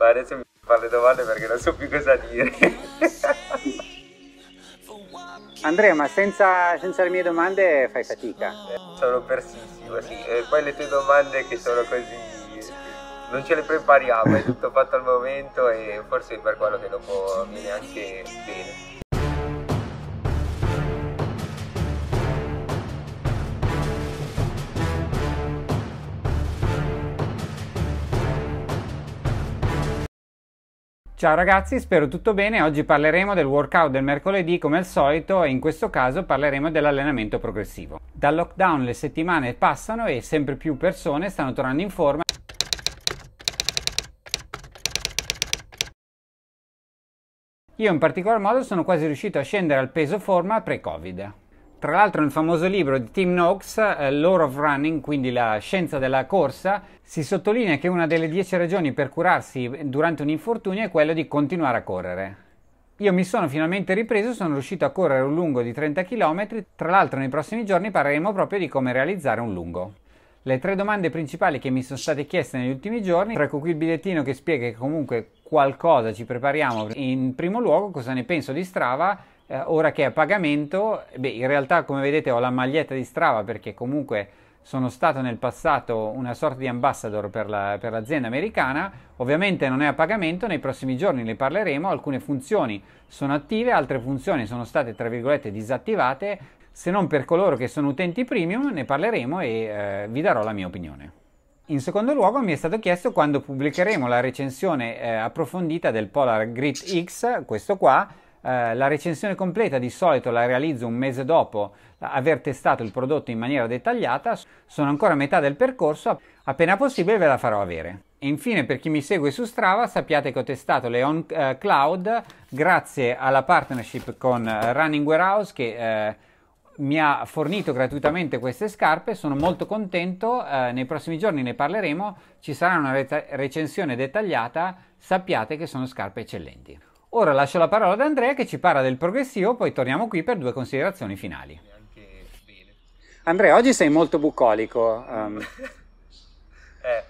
Ma adesso mi fa le domande perché non so più cosa dire. Andrea, ma senza, senza, le mie domande fai fatica? sono persissimo, sì. E poi le tue domande che sono così... Non ce le prepariamo, è tutto fatto al momento e forse è per quello che dopo viene anche bene. Ciao ragazzi, spero tutto bene. Oggi parleremo del workout del mercoledì come al solito e in questo caso parleremo dell'allenamento progressivo. Dal lockdown le settimane passano e sempre più persone stanno tornando in forma. Io in particolar modo sono quasi riuscito a scendere al peso forma pre-Covid. Tra l'altro nel famoso libro di Tim Noakes, uh, Law of Running, quindi la scienza della corsa, si sottolinea che una delle dieci ragioni per curarsi durante un infortunio è quello di continuare a correre. Io mi sono finalmente ripreso, sono riuscito a correre un lungo di 30 km, tra l'altro nei prossimi giorni parleremo proprio di come realizzare un lungo. Le tre domande principali che mi sono state chieste negli ultimi giorni, ecco qui il bigliettino che spiega che comunque qualcosa ci prepariamo. In primo luogo cosa ne penso di Strava eh, ora che è a pagamento, beh, in realtà come vedete ho la maglietta di Strava perché comunque sono stato nel passato una sorta di ambassador per, la, per, l'azienda americana, ovviamente non è a pagamento, nei prossimi giorni ne parleremo, alcune funzioni sono attive, altre funzioni sono state tra virgolette disattivate, se non per coloro che sono utenti premium ne parleremo e eh, vi darò la mia opinione. In secondo luogo mi è stato chiesto quando pubblicheremo la recensione eh, approfondita del Polar Grit X, questo qua, eh, la recensione completa di solito la realizzo un mese dopo aver testato il prodotto in maniera dettagliata, sono ancora a metà del percorso, appena possibile ve la farò avere. E infine per chi mi segue su Strava sappiate che ho testato le On uh, Cloud grazie alla partnership con uh, Running Warehouse che uh, mi ha fornito gratuitamente queste scarpe, sono molto contento, nei prossimi giorni ne parleremo, ci sarà una re- recensione dettagliata, sappiate che sono scarpe eccellenti. Ora lascio la parola ad Andrea che ci parla del progressivo, poi torniamo qui per due considerazioni finali. Andrea, oggi sei molto bucolico. Um, eh.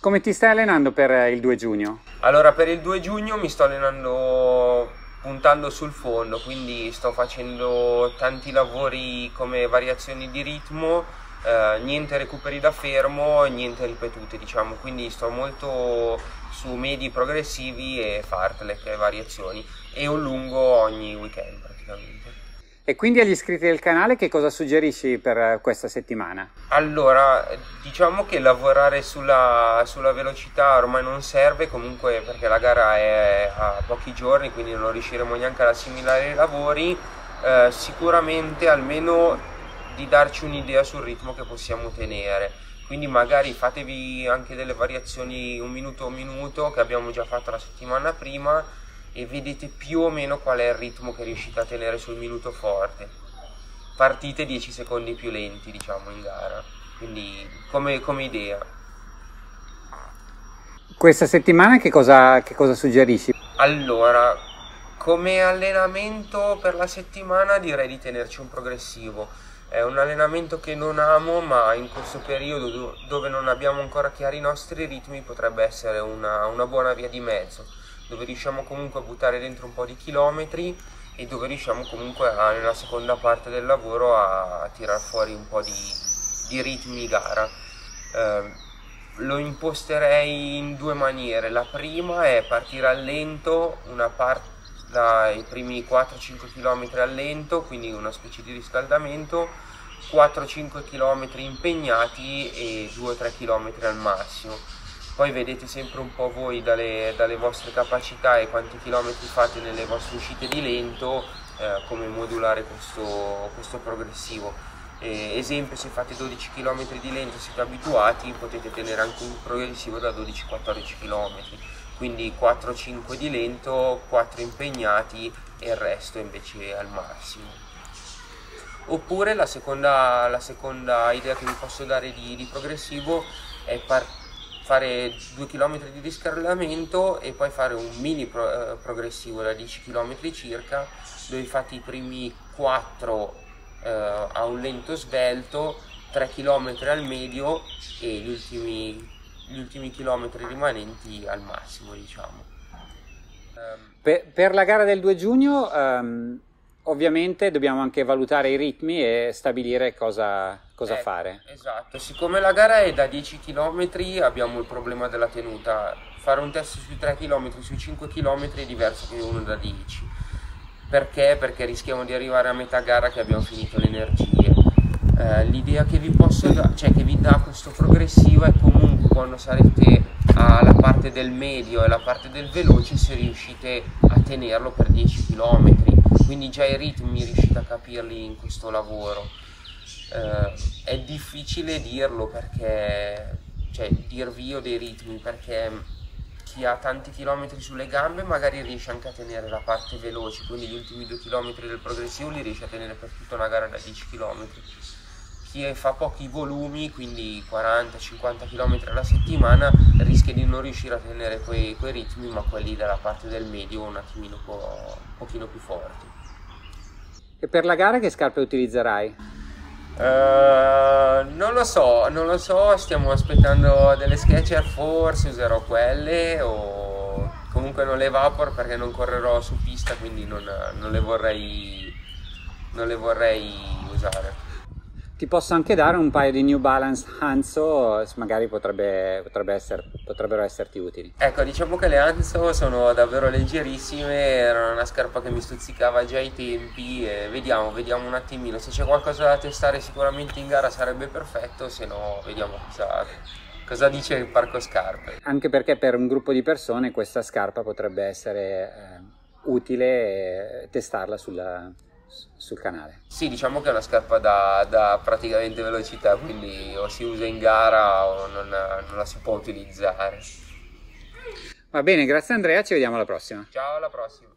Come ti stai allenando per il 2 giugno? Allora, per il 2 giugno mi sto allenando puntando sul fondo, quindi sto facendo tanti lavori come variazioni di ritmo, eh, niente recuperi da fermo, niente ripetute, diciamo, quindi sto molto su medi progressivi e fartlek e variazioni e un lungo ogni weekend praticamente. E quindi agli iscritti del canale che cosa suggerisci per questa settimana? Allora, diciamo che lavorare sulla, sulla velocità ormai non serve comunque perché la gara è a pochi giorni, quindi non riusciremo neanche ad assimilare i lavori. Eh, sicuramente almeno di darci un'idea sul ritmo che possiamo tenere quindi magari fatevi anche delle variazioni un minuto a un minuto che abbiamo già fatto la settimana prima e vedete più o meno qual è il ritmo che riuscite a tenere sul minuto forte. Partite 10 secondi più lenti diciamo in gara. Quindi come, come idea. Questa settimana che cosa, che cosa suggerisci? allora come allenamento per la settimana direi di tenerci un progressivo è un allenamento che non amo, ma in questo periodo dove non abbiamo ancora chiari i nostri ritmi potrebbe essere una, una buona via di mezzo, dove riusciamo comunque a buttare dentro un po' di chilometri e dove riusciamo comunque a, nella seconda parte del lavoro a, a tirar fuori un po' di, di ritmi gara. Eh, lo imposterei in due maniere. La prima è partire a lento, una parte dai primi 4-5 km a lento, quindi una specie di riscaldamento, 4-5 km impegnati e 2-3 km al massimo. Poi vedete sempre un po' voi dalle, dalle vostre capacità e quanti chilometri fate nelle vostre uscite di lento, eh, come modulare questo, questo progressivo. Eh, esempio, se fate 12 km di lento siete abituati, potete tenere anche un progressivo da 12-14 km quindi 4-5 di lento, 4 impegnati e il resto invece al massimo. Oppure la seconda, la seconda idea che vi posso dare di, di progressivo è fare 2 km di riscaldamento e poi fare un mini pro- eh, progressivo da 10 km circa, dove fate i primi 4 eh, a un lento svelto, 3 km al medio e gli ultimi gli ultimi chilometri rimanenti al massimo, diciamo. Per, per, la gara del 2 giugno, um, ovviamente dobbiamo anche valutare i ritmi e stabilire cosa, cosa eh, fare. Esatto, siccome la gara è da 10 km abbiamo il problema della tenuta. Fare un test sui 3 km, sui 5 km è diverso che uno da 10. Perché? Perché rischiamo di arrivare a metà gara che abbiamo finito le energie. Eh, l'idea che vi posso da- cioè che vi dà questo progressivo è comunque quando sarete alla parte del medio e la parte del veloce se riuscite a tenerlo per 10 km quindi già i ritmi riuscite a capirli in questo lavoro. Eh, è difficile dirlo perché cioè dirvi io dei ritmi perché chi ha tanti chilometri sulle gambe magari riesce anche a tenere la parte veloce quindi gli ultimi due chilometri del progressivo li riesce a tenere per tutta una gara da 10 km chi fa pochi volumi, quindi 40-50 km alla settimana, rischia di non riuscire a tenere quei, quei, ritmi, ma quelli dalla parte del medio un attimino po', un pochino più forti. E per la gara che scarpe utilizzerai? Uh, non lo so, non lo so, stiamo aspettando delle Sketcher forse userò quelle o comunque non le Vapor perché non correrò su pista quindi non, non le vorrei non le vorrei usare ti posso anche dare un paio di New Balance Hanzo, magari potrebbe, potrebbe essere, potrebbero esserti utili. Ecco, diciamo che le Hanzo sono davvero leggerissime, erano una scarpa che mi stuzzicava già ai tempi e vediamo, vediamo un attimino, se c'è qualcosa da testare sicuramente in gara sarebbe perfetto, se no vediamo cosa, cosa dice il parco scarpe. Anche perché per un gruppo di persone questa scarpa potrebbe essere eh, utile testarla sulla, sul canale. Sì, diciamo che è una scarpa da, da, praticamente velocità, quindi o si usa in gara o non, non la si può utilizzare. Va bene, grazie Andrea, ci vediamo alla prossima. Ciao, alla prossima.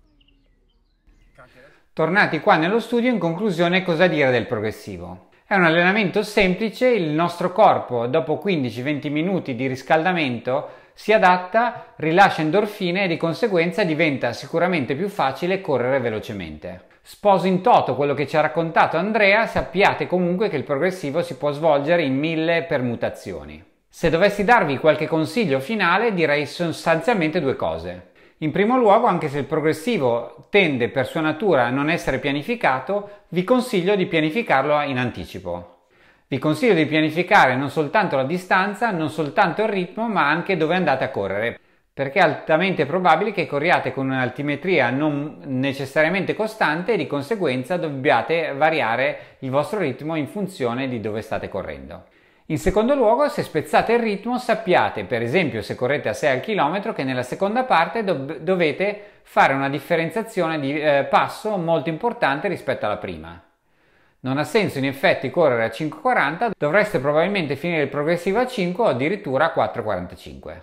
Tornati qua nello studio, in conclusione cosa dire del progressivo? È un allenamento semplice, il nostro corpo dopo 15-20 minuti di riscaldamento si adatta, rilascia endorfine e di conseguenza diventa sicuramente più facile correre velocemente. Sposo in toto quello che ci ha raccontato Andrea, sappiate comunque che il progressivo si può svolgere in mille permutazioni. Se dovessi darvi qualche consiglio finale, direi sostanzialmente due cose. In primo luogo, anche se il progressivo tende per sua natura a non essere pianificato, vi consiglio di pianificarlo in anticipo. Vi consiglio di pianificare non soltanto la distanza, non soltanto il ritmo, ma anche dove andate a correre perché è altamente probabile che corriate con un'altimetria non necessariamente costante e di conseguenza dobbiate variare il vostro ritmo in funzione di dove state correndo. In secondo luogo, se spezzate il ritmo, sappiate, per esempio se correte a 6 al chilometro, che nella seconda parte dov- dovete fare una differenziazione di eh, passo molto importante rispetto alla prima. Non ha senso in effetti correre a 5,40, dovreste probabilmente finire il progressivo a 5 o addirittura a 4,45.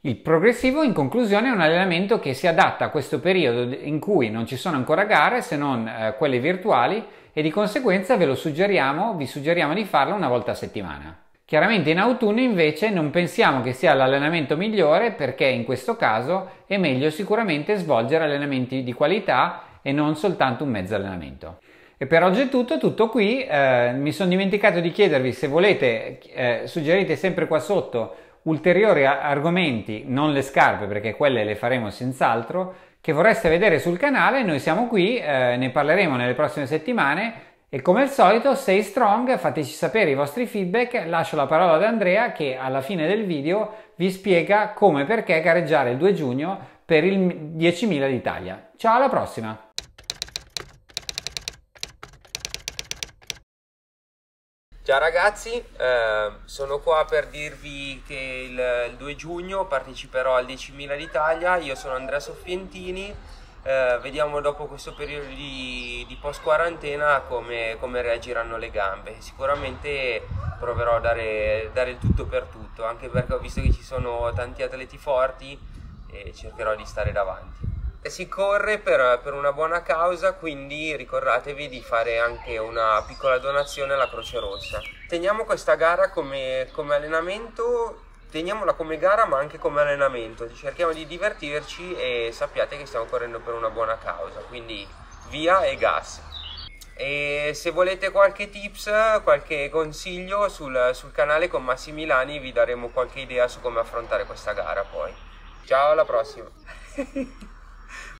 Il progressivo in conclusione è un allenamento che si adatta a questo periodo in cui non ci sono ancora gare se non eh, quelle virtuali e di conseguenza ve lo suggeriamo, vi suggeriamo di farlo una volta a settimana. Chiaramente in autunno invece non pensiamo che sia l'allenamento migliore perché in questo caso è meglio sicuramente svolgere allenamenti di qualità e non soltanto un mezzo allenamento. E per oggi è tutto, tutto qui. Eh, mi sono dimenticato di chiedervi se volete, eh, suggerite sempre qua sotto ulteriori argomenti, non le scarpe perché quelle le faremo senz'altro, che vorreste vedere sul canale, noi siamo qui, eh, ne parleremo nelle prossime settimane e come al solito stay strong, fateci sapere i vostri feedback, lascio la parola ad Andrea che alla fine del video vi spiega come e perché gareggiare il 2 giugno per il 10.000 d'Italia. Ciao alla prossima! Ciao ragazzi, eh, sono qua per dirvi che il, il 2 giugno parteciperò al 10.000 d'Italia, io sono Andrea Soffientini, eh, vediamo dopo questo periodo di, di post quarantena come, come, reagiranno le gambe, sicuramente proverò a dare, dare il tutto per tutto, anche perché ho visto che ci sono tanti atleti forti e cercherò di stare davanti si corre per, per, una buona causa, quindi ricordatevi di fare anche una piccola donazione alla Croce Rossa. Teniamo questa gara come, come allenamento, teniamola come gara ma anche come allenamento, cerchiamo di divertirci e sappiate che stiamo correndo per una buona causa, quindi via e gas. E se volete qualche tips, qualche consiglio sul, sul canale con Massimilani vi daremo qualche idea su come affrontare questa gara poi. Ciao, alla prossima!